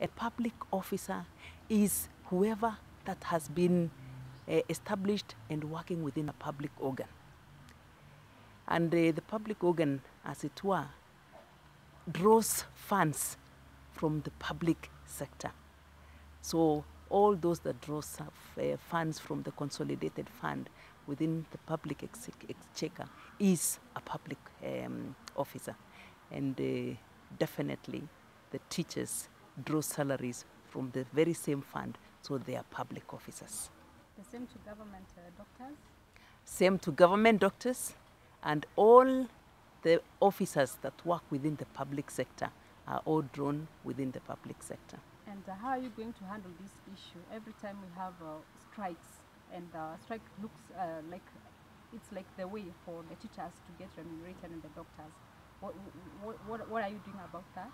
A public officer is whoever that has been uh, established and working within a public organ. And uh, the public organ, as it were, draws funds from the public sector. So all those that draw uh, funds from the consolidated fund within the public ex exchequer is a public um, officer. And uh, definitely the teachers draw salaries from the very same fund, so they are public officers. The same to government uh, doctors? Same to government doctors and all the officers that work within the public sector are all drawn within the public sector. And uh, how are you going to handle this issue? Every time we have uh, strikes, and uh, strike looks uh, like it's like the way for the teachers to get remunerated and the doctors. What, what, what, what are you doing about that?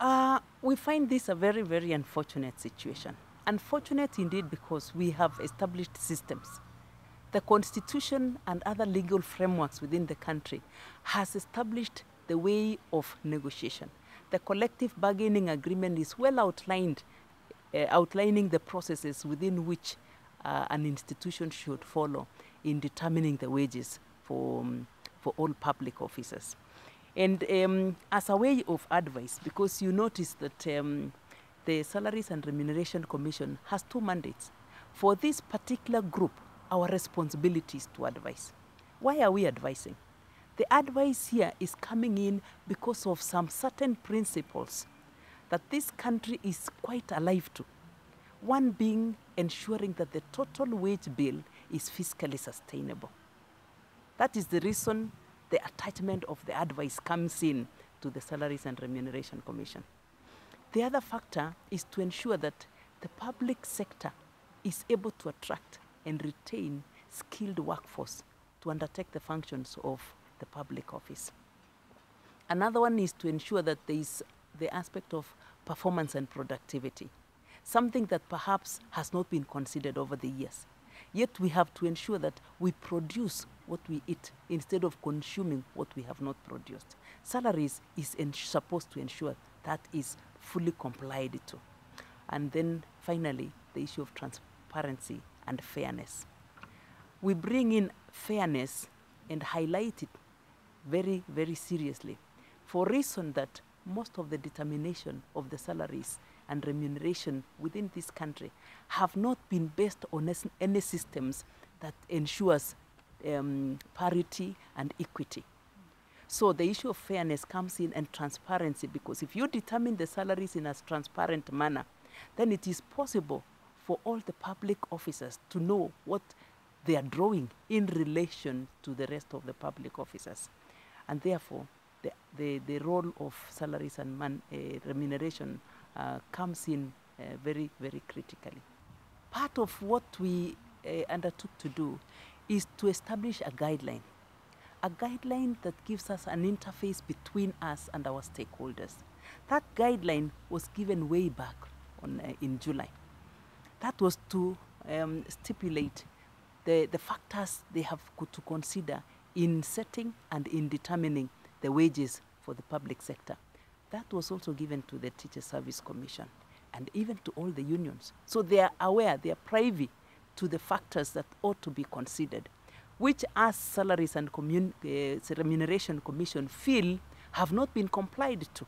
Uh, we find this a very, very unfortunate situation. Unfortunate indeed because we have established systems. The constitution and other legal frameworks within the country has established the way of negotiation. The collective bargaining agreement is well outlined, uh, outlining the processes within which uh, an institution should follow in determining the wages for, um, for all public officers. And um, as a way of advice, because you notice that um, the Salaries and Remuneration Commission has two mandates. For this particular group, our responsibility is to advise. Why are we advising? The advice here is coming in because of some certain principles that this country is quite alive to. One being ensuring that the total wage bill is fiscally sustainable. That is the reason the attachment of the advice comes in to the Salaries and Remuneration Commission. The other factor is to ensure that the public sector is able to attract and retain skilled workforce to undertake the functions of the public office. Another one is to ensure that there is the aspect of performance and productivity, something that perhaps has not been considered over the years. Yet we have to ensure that we produce what we eat instead of consuming what we have not produced. Salaries is supposed to ensure that is fully complied to. And then finally, the issue of transparency and fairness. We bring in fairness and highlight it very, very seriously for reason that most of the determination of the salaries and remuneration within this country have not been based on any systems that ensures um, parity and equity. So the issue of fairness comes in and transparency because if you determine the salaries in a transparent manner, then it is possible for all the public officers to know what they are drawing in relation to the rest of the public officers. And therefore, the, the, the role of salaries and man, uh, remuneration uh, comes in uh, very, very critically. Part of what we uh, undertook to do is to establish a guideline, a guideline that gives us an interface between us and our stakeholders. That guideline was given way back on, uh, in July. That was to um, stipulate the, the factors they have to consider in setting and in determining the wages for the public sector. That was also given to the Teacher Service Commission and even to all the unions. So they are aware, they are privy to the factors that ought to be considered, which as Salaries and uh, Remuneration Commission feel have not been complied to.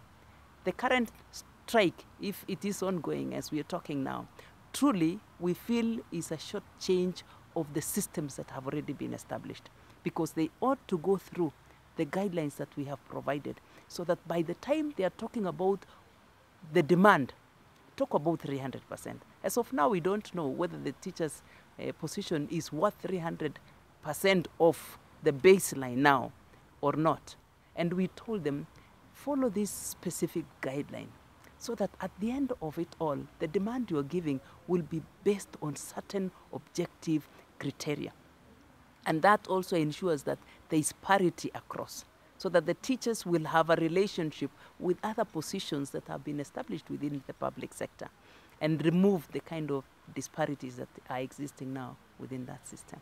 The current strike, if it is ongoing as we are talking now, truly we feel is a short change of the systems that have already been established because they ought to go through the guidelines that we have provided so that by the time they are talking about the demand, talk about 300%. As of now, we don't know whether the teacher's uh, position is worth 300% of the baseline now or not. And we told them, follow this specific guideline so that at the end of it all, the demand you're giving will be based on certain objective criteria. And that also ensures that there is parity across so that the teachers will have a relationship with other positions that have been established within the public sector and remove the kind of disparities that are existing now within that system.